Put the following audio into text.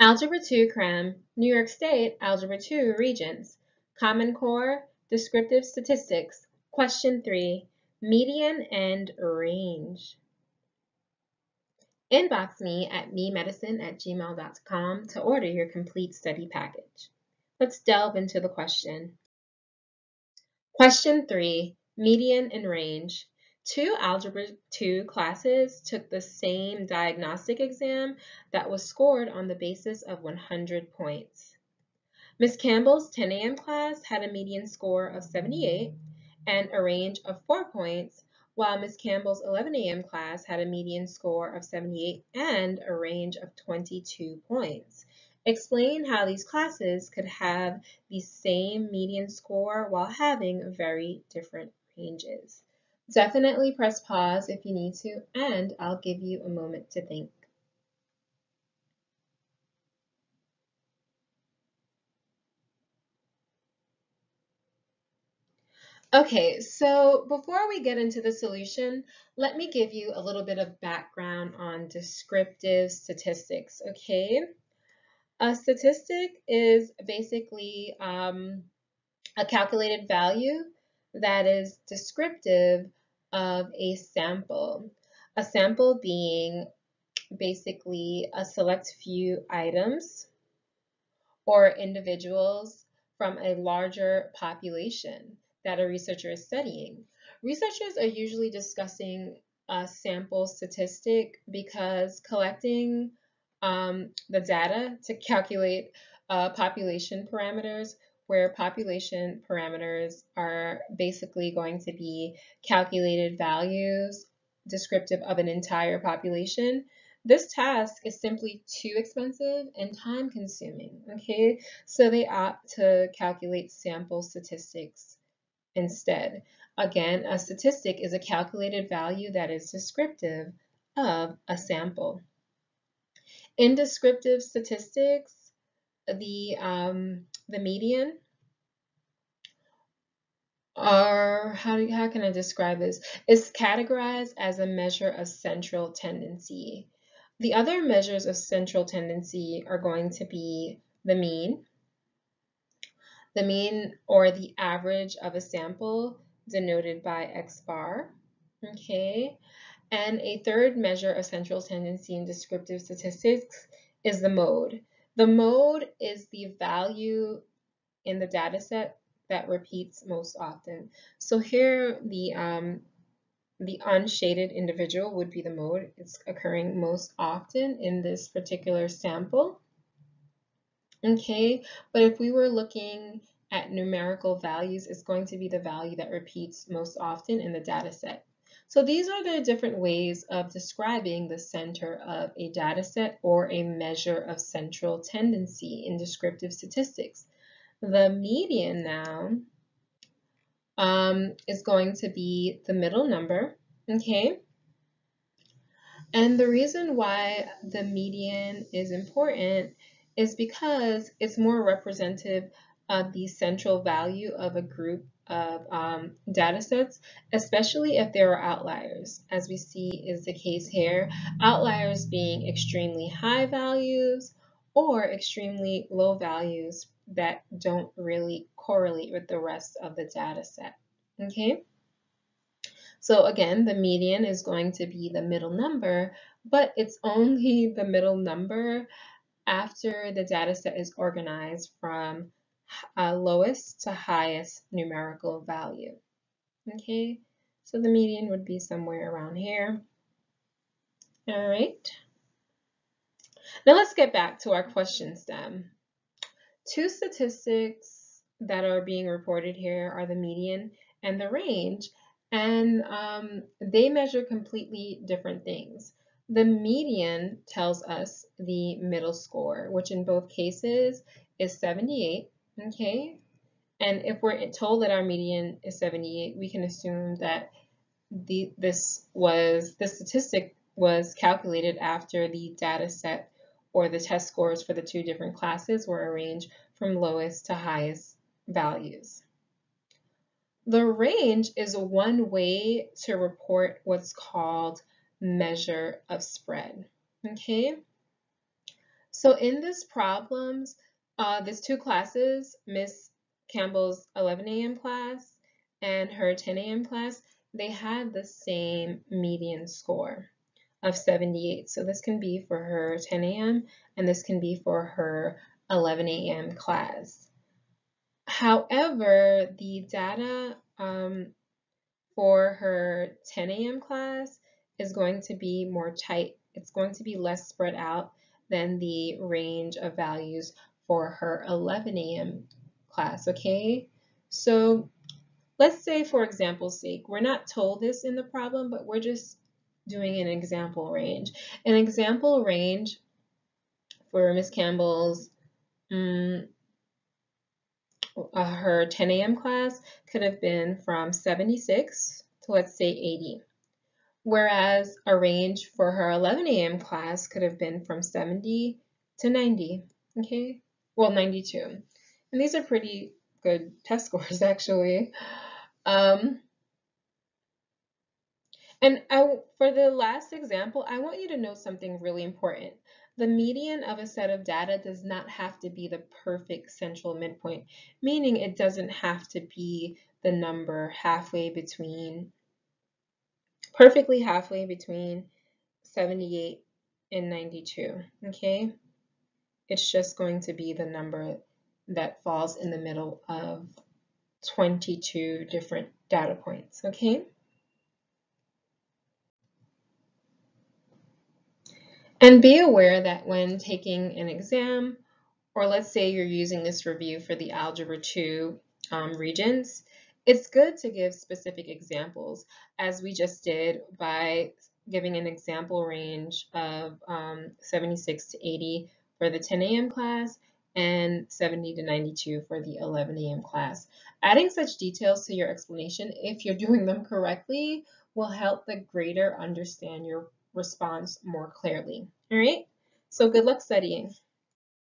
Algebra 2 Cram, New York State, Algebra 2 Regents, Common Core, Descriptive Statistics, Question 3, Median and Range. Inbox me at memedicine at gmail.com to order your complete study package. Let's delve into the question. Question 3, Median and Range. Two Algebra 2 classes took the same diagnostic exam that was scored on the basis of 100 points. Ms. Campbell's 10 a.m. class had a median score of 78 and a range of 4 points, while Ms. Campbell's 11 a.m. class had a median score of 78 and a range of 22 points. Explain how these classes could have the same median score while having very different ranges. Definitely press pause if you need to, and I'll give you a moment to think. Okay, so before we get into the solution, let me give you a little bit of background on descriptive statistics, okay? A statistic is basically um, a calculated value that is descriptive of a sample. A sample being basically a select few items or individuals from a larger population that a researcher is studying. Researchers are usually discussing a sample statistic because collecting um, the data to calculate uh, population parameters where population parameters are basically going to be calculated values descriptive of an entire population. This task is simply too expensive and time consuming, okay? So they opt to calculate sample statistics instead. Again, a statistic is a calculated value that is descriptive of a sample. In descriptive statistics, the, um, the median or how, how can I describe this, is categorized as a measure of central tendency. The other measures of central tendency are going to be the mean, the mean or the average of a sample denoted by x bar, okay? And a third measure of central tendency in descriptive statistics is the mode. The mode is the value in the data set that repeats most often. So here the um, the unshaded individual would be the mode. It's occurring most often in this particular sample. Okay, but if we were looking at numerical values, it's going to be the value that repeats most often in the data set. So these are the different ways of describing the center of a data set or a measure of central tendency in descriptive statistics. The median now um, is going to be the middle number, okay? And the reason why the median is important is because it's more representative of the central value of a group of um, data sets, especially if there are outliers, as we see is the case here, outliers being extremely high values or extremely low values that don't really correlate with the rest of the data set. Okay? So again, the median is going to be the middle number, but it's only the middle number after the data set is organized from uh, lowest to highest numerical value. Okay, so the median would be somewhere around here. All right. Now let's get back to our question stem. Two statistics that are being reported here are the median and the range, and um, they measure completely different things. The median tells us the middle score, which in both cases is 78, okay? And if we're told that our median is 78, we can assume that the, this was, the statistic was calculated after the data set or the test scores for the two different classes were arranged from lowest to highest values. The range is one way to report what's called measure of spread, okay? So in this problems, uh, there's two classes, Miss Campbell's 11 a.m. class and her 10 a.m. class, they had the same median score of 78. So this can be for her 10 a.m. and this can be for her 11 a.m. class. However, the data um, for her 10 a.m. class is going to be more tight. It's going to be less spread out than the range of values for her 11 a.m. class, okay? So let's say for example's sake, we're not told this in the problem, but we're just doing an example range. An example range for Miss Campbell's um, uh, her 10 a.m. class could have been from 76 to let's say 80. Whereas a range for her 11 a.m. class could have been from 70 to 90, okay? Well, 92. And these are pretty good test scores actually. Um, and I, for the last example, I want you to know something really important. The median of a set of data does not have to be the perfect central midpoint, meaning it doesn't have to be the number halfway between, perfectly halfway between 78 and 92, okay? It's just going to be the number that falls in the middle of 22 different data points, okay? And be aware that when taking an exam, or let's say you're using this review for the Algebra 2 um, Regents, it's good to give specific examples, as we just did by giving an example range of um, 76 to 80 for the 10 a.m. class and 70 to 92 for the 11 a.m. class. Adding such details to your explanation, if you're doing them correctly, will help the grader understand your response more clearly. All right, so good luck studying.